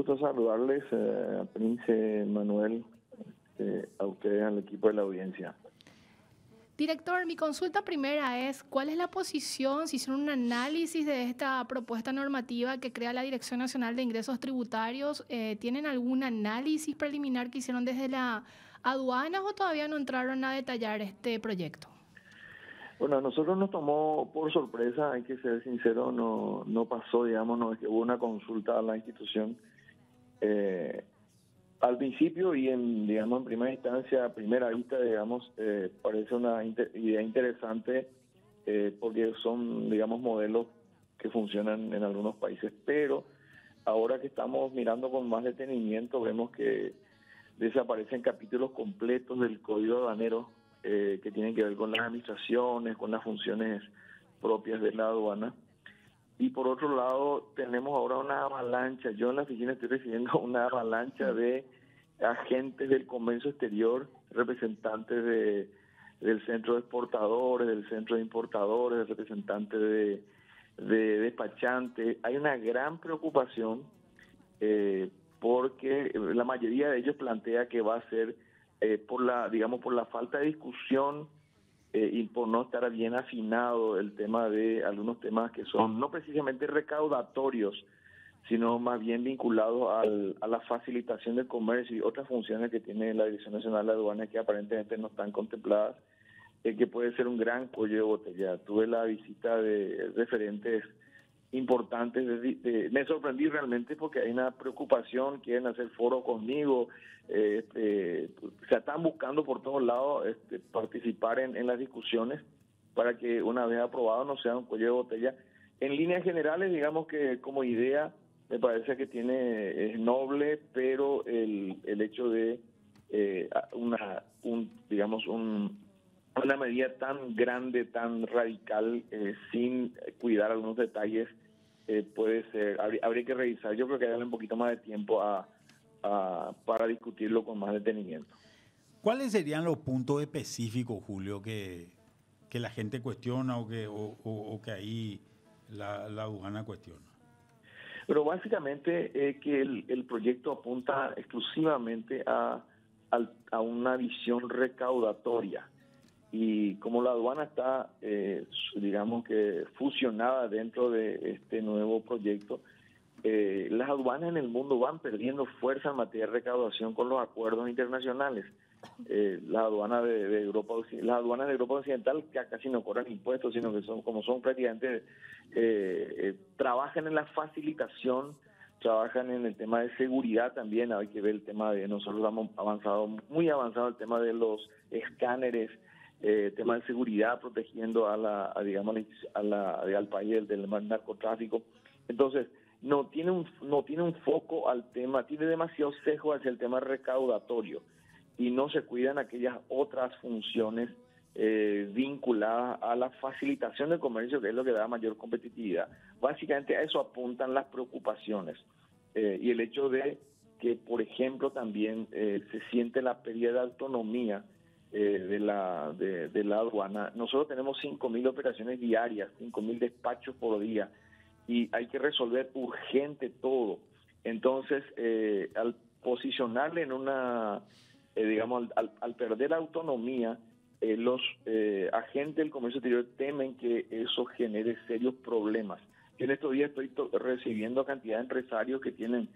gusto saludarles, eh, Prince Manuel, eh, a ustedes, al equipo de la audiencia. Director, mi consulta primera es, ¿cuál es la posición, si hicieron un análisis de esta propuesta normativa que crea la Dirección Nacional de Ingresos Tributarios? Eh, ¿Tienen algún análisis preliminar que hicieron desde la aduana o todavía no entraron a detallar este proyecto? Bueno, a nosotros nos tomó por sorpresa, hay que ser sincero, no, no pasó, digamos, no es que hubo una consulta a la institución. Eh, al principio y en, digamos, en primera instancia, a primera vista, digamos, eh, parece una idea interesante eh, porque son, digamos, modelos que funcionan en algunos países, pero ahora que estamos mirando con más detenimiento, vemos que desaparecen capítulos completos del código aduanero eh, que tienen que ver con las administraciones, con las funciones propias de la aduana. Y por otro lado, tenemos ahora una avalancha. Yo en la oficina estoy recibiendo una avalancha de agentes del comercio exterior, representantes de, del centro de exportadores, del centro de importadores, representantes de, de despachantes. Hay una gran preocupación eh, porque la mayoría de ellos plantea que va a ser eh, por la, digamos, por la falta de discusión eh, y por no estar bien afinado el tema de algunos temas que son no precisamente recaudatorios, sino más bien vinculados a la facilitación del comercio y otras funciones que tiene la Dirección Nacional de Aduanas que aparentemente no están contempladas, eh, que puede ser un gran cuello de botella. Tuve la visita de referentes importantes. me sorprendí realmente porque hay una preocupación, quieren hacer foro conmigo, eh, este, se están buscando por todos lados este, participar en, las discusiones para que una vez aprobado no sea un cuello de botella. En líneas generales, digamos que como idea me parece que tiene es noble, pero el, el hecho de eh, una un digamos un una medida tan grande, tan radical, eh, sin cuidar algunos detalles, eh, puede ser, habría, que revisar. Yo creo que hay darle un poquito más de tiempo a, para discutirlo con más detenimiento. ¿Cuáles serían los puntos específicos, Julio, que, que la gente cuestiona o que, o, que ahí la, la, aduana cuestiona? Pero básicamente es que el, el proyecto apunta exclusivamente a, a una visión recaudatoria y como la aduana está, eh, digamos que fusionada dentro de este nuevo proyecto, eh, las aduanas en el mundo van perdiendo fuerza en materia de recaudación con los acuerdos internacionales. Eh, las aduanas de, Europa las aduanas de Europa occidental casi no cobran impuestos sino que son como son prácticamente eh, trabajan en la facilitación trabajan en el tema de seguridad también hay que ver el tema de nosotros hemos avanzado muy avanzado el tema de los escáneres eh, tema de seguridad, protegiendo a la, digamos, a la, al país del, narcotráfico. Entonces, no tiene un no tiene un foco al tema, tiene demasiado sesgo hacia el tema recaudatorio y no se cuidan aquellas otras funciones eh, vinculadas a la facilitación del comercio, que es lo que da mayor competitividad. Básicamente a eso apuntan las preocupaciones eh, y el hecho de que, por ejemplo, también eh, se siente la pérdida de autonomía eh, de, la, de, la aduana. Nosotros tenemos 5.000 operaciones diarias, 5.000 despachos por día y hay que resolver urgente todo. Entonces, eh, al posicionarle en una, eh, digamos, al, al, perder autonomía, los agentes del comercio exterior temen que eso genere serios problemas. Yo en estos días estoy recibiendo cantidad de empresarios que tienen,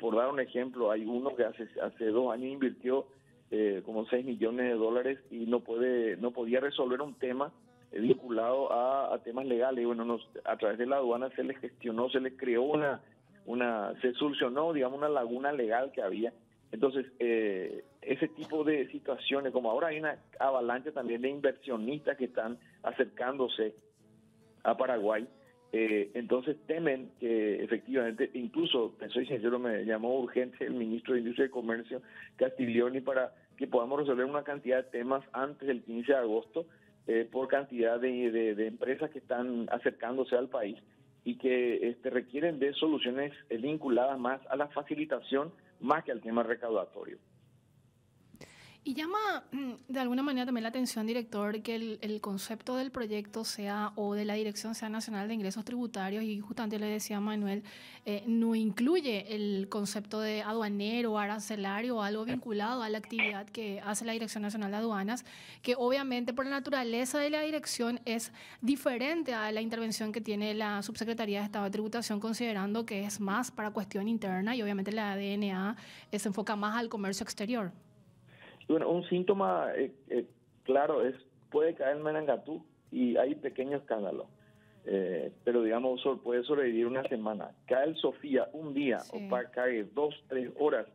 por dar un ejemplo, hay uno que hace, hace dos años invirtió eh, como 6 millones de dólares y no puede no podía resolver un tema eh, vinculado a, temas legales. Y bueno, nos, a través de la aduana se le gestionó, se le creó una, una se solucionó, digamos, una laguna legal que había. Entonces, eh, ese tipo de situaciones, como ahora hay una avalancha también de inversionistas que están acercándose a Paraguay, eh, entonces temen que efectivamente, incluso, soy sincero, me llamó urgente el ministro de Industria y Comercio, Castiglioni, para que podamos resolver una cantidad de temas antes del 15 de agosto eh, por cantidad de, empresas que están acercándose al país y que este, requieren de soluciones vinculadas más a la facilitación más que al tema recaudatorio. Y llama mm, de alguna manera también la atención, director, que el, concepto del proyecto sea o de la Dirección sea Nacional de Ingresos Tributarios y justamente le decía Manuel, eh, no incluye el concepto de aduanero, arancelario o algo vinculado a la actividad que hace la Dirección Nacional de Aduanas, que obviamente por la naturaleza de la dirección es diferente a la intervención que tiene la Subsecretaría de Estado de Tributación, considerando que es más para cuestión interna y obviamente la DNA se enfoca más al comercio exterior. Bueno, un síntoma eh, eh, claro es puede caer el menangatú y hay pequeño escándalo. Eh, pero digamos, puede sobrevivir una semana. Cae el Sofía un día o cae dos, tres horas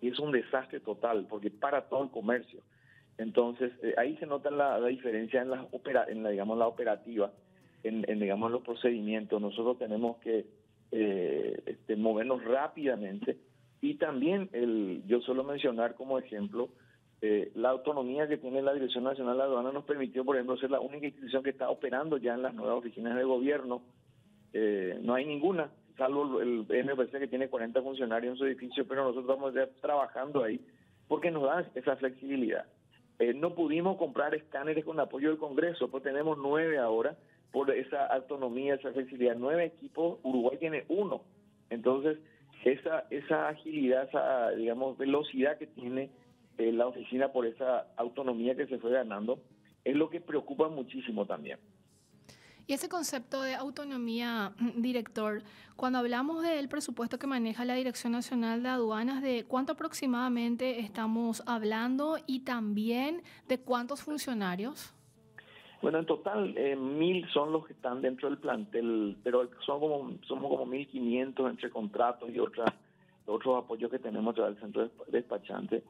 y es un desastre total porque para todo el comercio. Entonces, ahí se nota la, diferencia en la, opera, en la, digamos, la operativa, en, digamos, los procedimientos. Nosotros tenemos que este, movernos rápidamente y también, el, yo suelo mencionar como ejemplo, eh, la autonomía que tiene la Dirección Nacional de Aduana nos permitió, por ejemplo, ser la única institución que está operando ya en las nuevas oficinas de gobierno. Eh, no hay ninguna, salvo el NPC que tiene 40 funcionarios en su edificio, pero nosotros estamos ya trabajando ahí porque nos da esa flexibilidad. Eh, no pudimos comprar escáneres con apoyo del Congreso, pues tenemos nueve ahora por esa autonomía, esa flexibilidad. Nueve equipos, Uruguay tiene uno. Entonces, esa, esa agilidad, esa, digamos, velocidad que tiene eh, la oficina por esa autonomía que se fue ganando, es lo que preocupa muchísimo también. Y ese concepto de autonomía, director, cuando hablamos del presupuesto que maneja la Dirección Nacional de Aduanas, ¿de cuánto aproximadamente estamos hablando y también de cuántos funcionarios? Bueno, en total, eh, mil son los que están dentro del plantel, pero son como, somos como 1.500 entre contratos y otras, otros apoyos que tenemos a través del centro despachante.